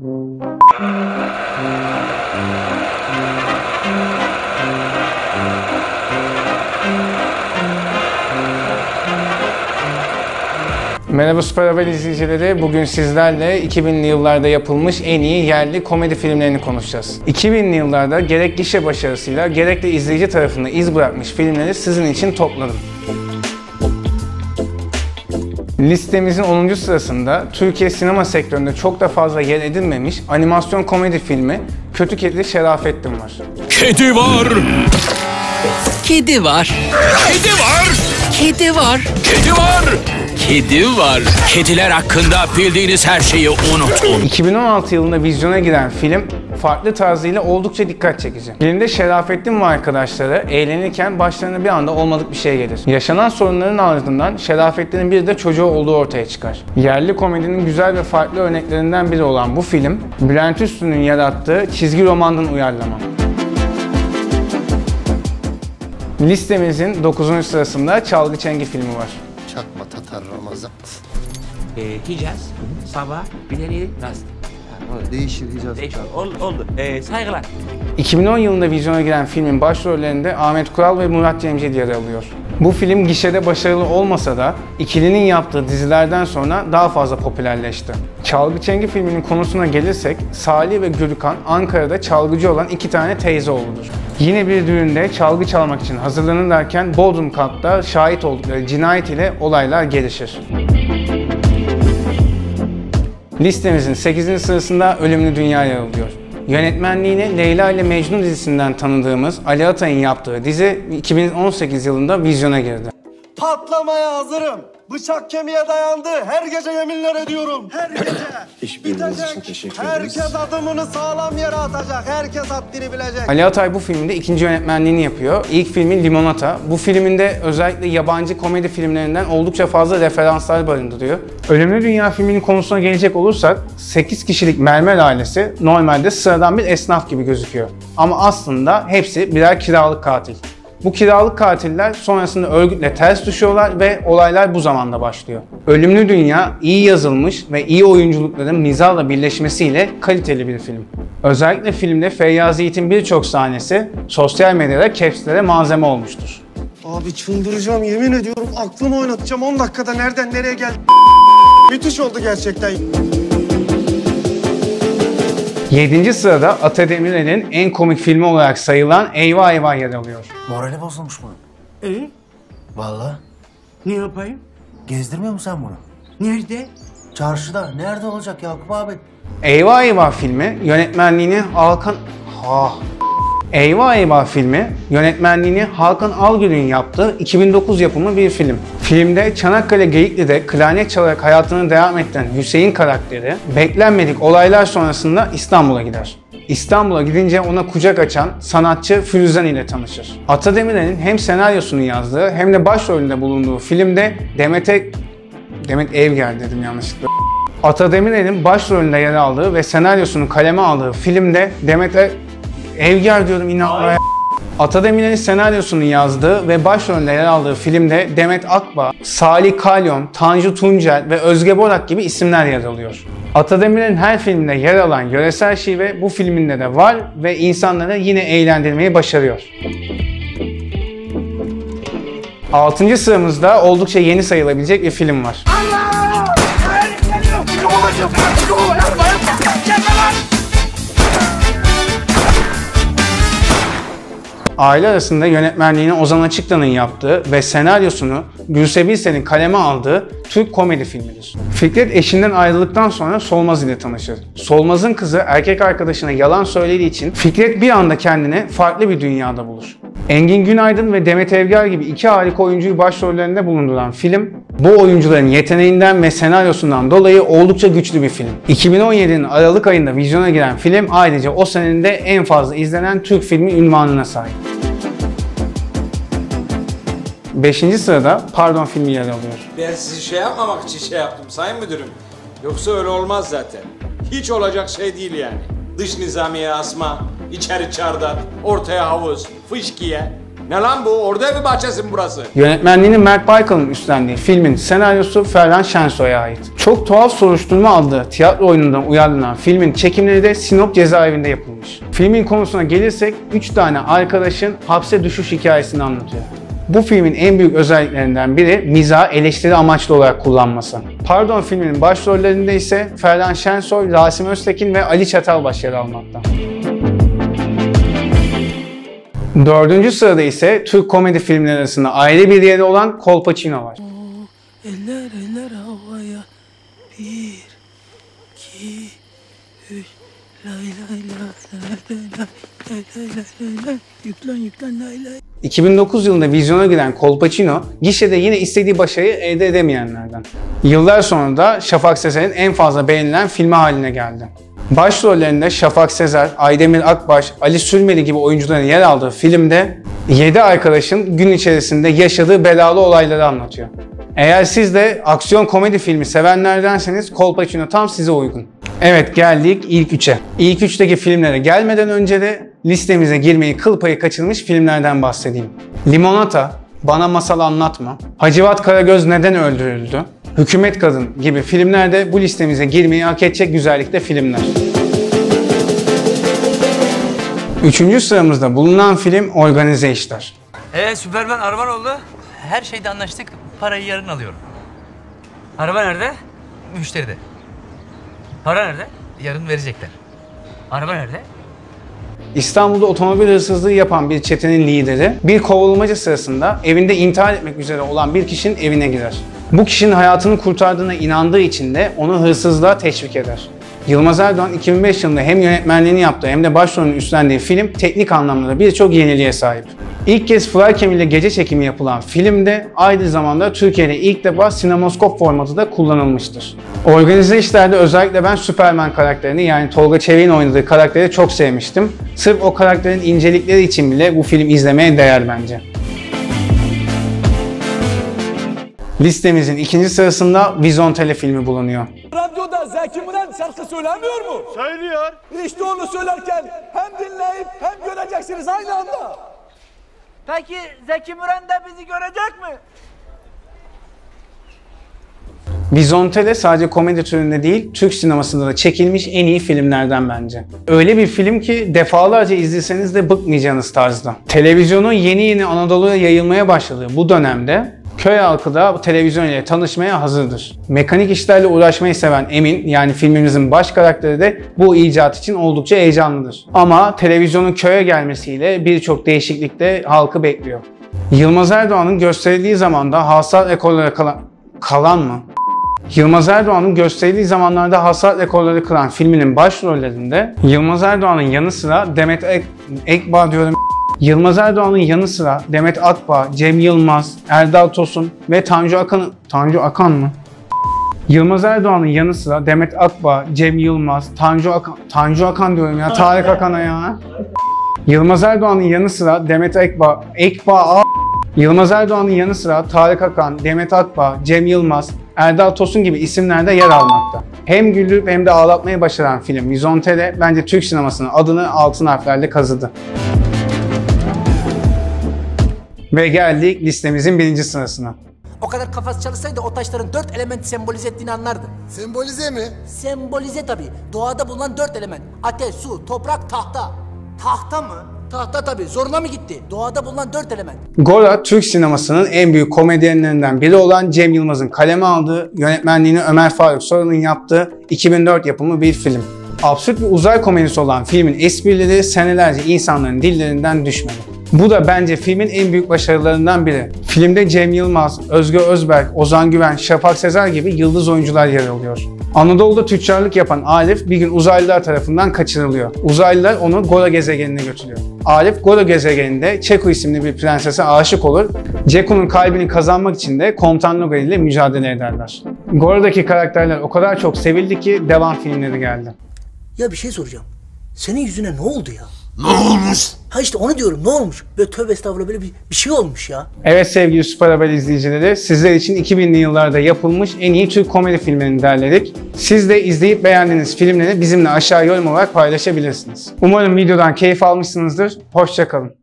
Merhaba Süper Haber izleyicileri. Bugün sizlerle 2000'li yıllarda yapılmış en iyi yerli komedi filmlerini konuşacağız. 2000'li yıllarda gerek gişe başarısıyla gerek de izleyici tarafında iz bırakmış filmleri sizin için topladım. Listemizin 10. sırasında Türkiye sinema sektöründe çok da fazla yer edinmemiş animasyon komedi filmi Kötü Kedi Şerafettin var. Kedi var. Kedi var. Kedi var. Kedi var. Kedi var. Kedi var. Kediler hakkında bildiğiniz her şeyi unutun. 2016 yılında vizyona giren film farklı tarzıyla oldukça dikkat çekici. Filmde Şerafettin ve arkadaşları eğlenirken başlarına bir anda olmadık bir şey gelir. Yaşanan sorunların ardından Şerafettin'in bir de çocuğu olduğu ortaya çıkar. Yerli komedinin güzel ve farklı örneklerinden biri olan bu film, Bülent Üstün'ün yarattığı çizgi romandan uyarlama. Listemizin 9. sırasında Çalgı Çengi filmi var. Çakma Tatar Ramazan. Ee, Hicaz, Sabah, Binali, Rast. Değişir Hicaz. Değiş oldu. oldu. Ee, saygılar. 2010 yılında vizyona giren filmin başrollerinde Ahmet Kural ve Murat Cemcir yer alıyor. Bu film gişede başarılı olmasa da ikilinin yaptığı dizilerden sonra daha fazla popülerleşti. Çalgı Çengi filminin konusuna gelirsek Salih ve Gürkan Ankara'da çalgıcı olan iki tane teyze oğludur. Yine bir düğünde çalgı çalmak için hazırlanırlarken Bodrum katta şahit oldukları cinayet ile olaylar gelişir. Listemizin 8. sırasında Ölümlü Dünya yer alıyor. Yönetmenliğini Leyla ile Mecnun dizisinden tanıdığımız Ali Atay'ın yaptığı dizi 2018 yılında vizyona girdi. Patlamaya hazırım. Bıçak kemiğe dayandı. Her gece yeminler ediyorum. Her gece. İşbirliğiniz için Bitecek. teşekkür ederiz. Herkes adımını sağlam yere atacak. Herkes haddini bilecek. Ali Atay bu filmde ikinci yönetmenliğini yapıyor. İlk filmi Limonata. Bu filminde özellikle yabancı komedi filmlerinden oldukça fazla referanslar barındırıyor. Ölümlü Dünya filminin konusuna gelecek olursak 8 kişilik Mermer ailesi normalde sıradan bir esnaf gibi gözüküyor. Ama aslında hepsi birer kiralık katil. Bu kiralık katiller sonrasında örgütle ters düşüyorlar ve olaylar bu zamanda başlıyor. Ölümlü Dünya iyi yazılmış ve iyi oyunculukların mizahla birleşmesiyle kaliteli bir film. Özellikle filmde Feyyaz Yiğit'in birçok sahnesi sosyal medyada capslere malzeme olmuştur. Abi çıldıracağım yemin ediyorum. Aklımı oynatacağım. 10 dakikada nereden nereye geldi. Müthiş oldu gerçekten. 7. sırada Ata Demirer'in en komik filmi olarak sayılan Eyvah Eyvah yer alıyor. Morali bozulmuş bunun. Ee, Vallahi. ne yapayım? Gezdirmiyor musun sen bunu? Nerede? Çarşıda. Nerede olacak Yakup abi? Eyvah Eyvah filmi yönetmenliğini Hakan... Ha. Eyvah Eyvah filmi yönetmenliğini Hakan Algül'ün yaptığı 2009 yapımı bir film. Filmde Çanakkale Geyikli'de klarnet çalarak hayatını devam ettiren Hüseyin karakteri beklenmedik olaylar sonrasında İstanbul'a gider. İstanbul'a gidince ona kucak açan sanatçı Firuzan ile tanışır. Ata Demirer'in hem senaryosunu yazdığı hem de başrolünde bulunduğu filmde Demet'e... Demet Evger dedim yanlışlıkla. Ata Demirer'in başrolünde yer aldığı ve senaryosunu kaleme aldığı filmde Demet E- Evger diyorum inanmaya. Ata Demirer'in senaryosunu yazdığı ve başrolünde yer aldığı filmde Demet Akba, Salih Kalyon, Tanju Tuncel ve Özge Borak gibi isimler yer alıyor. Ata Demirer'in her filminde yer alan yöresel şive bu filminde de var ve insanları yine eğlendirmeyi başarıyor. 6. sıramızda oldukça yeni sayılabilecek bir film var. Aile arasında yönetmenliğini Ozan Açıklan'ın yaptığı ve senaryosunu Gülse Birsel'in kaleme aldığı Türk komedi filmidir. Fikret eşinden ayrıldıktan sonra Solmaz ile tanışır. Solmaz'ın kızı erkek arkadaşına yalan söylediği için Fikret bir anda kendini farklı bir dünyada bulur. Engin Günaydın ve Demet Evgar gibi iki harika oyuncuyu başrollerinde bulunduran film, bu oyuncuların yeteneğinden ve senaryosundan dolayı oldukça güçlü bir film. 2017'nin Aralık ayında vizyona giren film ayrıca o senenin de en fazla izlenen Türk filmi ünvanına sahip. 5. sırada Pardon filmi yer alıyor. Ben sizi şey yapmamak için şey yaptım sayın müdürüm. Yoksa öyle olmaz zaten. Hiç olacak şey değil yani. Dış nizamiye asma, içeri çardak, ortaya havuz, fışkiye. Ne lan bu? Orada evi bahçesi mi burası? Yönetmenliğini Mert Baykal'ın üstlendiği filmin senaryosu Ferhan Şensoy'a ait. Çok tuhaf soruşturma adlı tiyatro oyunundan uyarlanan filmin çekimleri de Sinop cezaevinde yapılmış. Filmin konusuna gelirsek 3 tane arkadaşın hapse düşüş hikayesini anlatıyor. Bu filmin en büyük özelliklerinden biri mizah eleştiri amaçlı olarak kullanması. Pardon filminin başrollerinde ise Ferhan Şensoy, Rasim Öztekin ve Ali Çatalbaş yer almakta. Dördüncü sırada ise Türk komedi filmleri arasında ayrı bir yeri olan Kolpaçino var. Eller eller havaya. Bir, iki, üç. Lay lay lay lay lay lay lay lay lay. Yüklen yüklen lay lay. 2009 yılında vizyona giren Kolpaçino, gişede yine istediği başarıyı elde edemeyenlerden. Yıllar sonra da Şafak Sezer'in en fazla beğenilen filmi haline geldi. Başrollerinde Şafak Sezer, Aydemir Akbaş, Ali Sürmeli gibi oyuncuların yer aldığı filmde 7 arkadaşın gün içerisinde yaşadığı belalı olayları anlatıyor. Eğer siz de aksiyon komedi filmi sevenlerdenseniz Kolpaçino tam size uygun. Evet geldik ilk üçe. İlk üçteki filmlere gelmeden önce de listemize girmeyi kıl payı kaçırmış filmlerden bahsedeyim. Limonata, Bana Masal Anlatma, Hacivat Karagöz Neden Öldürüldü, Hükümet Kadın gibi filmlerde bu listemize girmeyi hak edecek güzellikte filmler. Üçüncü sıramızda bulunan film Organize İşler. Ee Süpermen araban oldu. Her şeyde anlaştık. Parayı yarın alıyorum. Araba nerede? Müşteride. Para nerede? Yarın verecekler. Araba nerede? İstanbul'da otomobil hırsızlığı yapan bir çetenin lideri bir kovulmaca sırasında evinde intihar etmek üzere olan bir kişinin evine girer. Bu kişinin hayatını kurtardığına inandığı için de onu hırsızlığa teşvik eder. Yılmaz Erdoğan 2005 yılında hem yönetmenliğini yaptığı hem de başrolünü üstlendiği film teknik anlamda da birçok yeniliğe sahip. İlk kez Flycam ile gece çekimi yapılan filmde aynı zamanda Türkiye'de ilk defa sinemaskop formatı da kullanılmıştır. Organize işlerde özellikle ben Superman karakterini yani Tolga Çevik'in oynadığı karakteri çok sevmiştim. Sırf o karakterin incelikleri için bile bu film izlemeye değer bence. Listemizin ikinci sırasında Vizontele filmi bulunuyor. Radyoda Zeki Müren şarkı söylemiyor mu? Söylüyor. İşte onu söylerken hem dinleyip hem göreceksiniz aynı anda. Peki Zeki Müren de bizi görecek mi? Vizontele sadece komedi türünde değil, Türk sinemasında da çekilmiş en iyi filmlerden bence. Öyle bir film ki defalarca izleseniz de bıkmayacağınız tarzda. Televizyonun yeni yeni Anadolu'ya yayılmaya başladığı bu dönemde köy halkı da televizyon ile tanışmaya hazırdır. Mekanik işlerle uğraşmayı seven Emin yani filmimizin baş karakteri de bu icat için oldukça heyecanlıdır. Ama televizyonun köye gelmesiyle birçok değişiklik de halkı bekliyor. Yılmaz Erdoğan'ın gösterildiği zamanda hasar rekorları kalan... Kalan mı? Yılmaz Erdoğan'ın gösterildiği zamanlarda hasar rekorları kıran filminin başrollerinde Yılmaz Erdoğan'ın yanı sıra Demet Ek, Ekbağ diyorum Yılmaz Erdoğan'ın yanı sıra Demet Akbağ, Cem Yılmaz, Erdal Tosun ve Tanju Akan Tanju Akan mı? Yılmaz Erdoğan'ın yanı sıra Demet Akbağ, Cem Yılmaz, Tanju Akan, Tanju Akan diyorum ya, Tarık Akan'a ya. Yılmaz Erdoğan'ın yanı sıra Demet Ekbağ, Ekbağ Yılmaz Erdoğan'ın yanı sıra Tarık Akan, Demet Akbağ, Cem Yılmaz, Erdal Tosun gibi isimlerde yer almakta. Hem güldürüp hem de ağlatmayı başaran film Vizontele bence Türk sinemasının adını altın harflerle kazıdı. Ve geldik listemizin birinci sırasına. O kadar kafası çalışsaydı o taşların dört element sembolize ettiğini anlardı. Sembolize mi? Sembolize tabii. Doğada bulunan dört element. Ateş, su, toprak, tahta. Tahta mı? Tahta tabii. Zoruna mı gitti? Doğada bulunan dört element. Gora, Türk sinemasının en büyük komedyenlerinden biri olan Cem Yılmaz'ın kaleme aldığı, yönetmenliğini Ömer Faruk Soran'ın yaptığı 2004 yapımı bir film. Absürt bir uzay komedisi olan filmin esprileri senelerce insanların dillerinden düşmedi. Bu da bence filmin en büyük başarılarından biri. Filmde Cem Yılmaz, Özge Özberk, Ozan Güven, Şafak Sezer gibi yıldız oyuncular yer alıyor. Anadolu'da tüccarlık yapan Arif bir gün uzaylılar tarafından kaçırılıyor. Uzaylılar onu Gora gezegenine götürüyor. Arif Gora gezegeninde Çeko isimli bir prensese aşık olur. Ceko'nun kalbini kazanmak için de Komutan Logan ile mücadele ederler. Gora'daki karakterler o kadar çok sevildi ki devam filmleri geldi. Ya bir şey soracağım. Senin yüzüne ne oldu ya? Ne olmuş? Ha işte onu diyorum ne olmuş? Böyle tövbe estağfurullah böyle bir, bir şey olmuş ya. Evet sevgili Süper Haber izleyicileri, sizler için 2000'li yıllarda yapılmış en iyi Türk komedi filmlerini derledik. Siz de izleyip beğendiğiniz filmleri bizimle aşağı yorum olarak paylaşabilirsiniz. Umarım videodan keyif almışsınızdır. Hoşçakalın.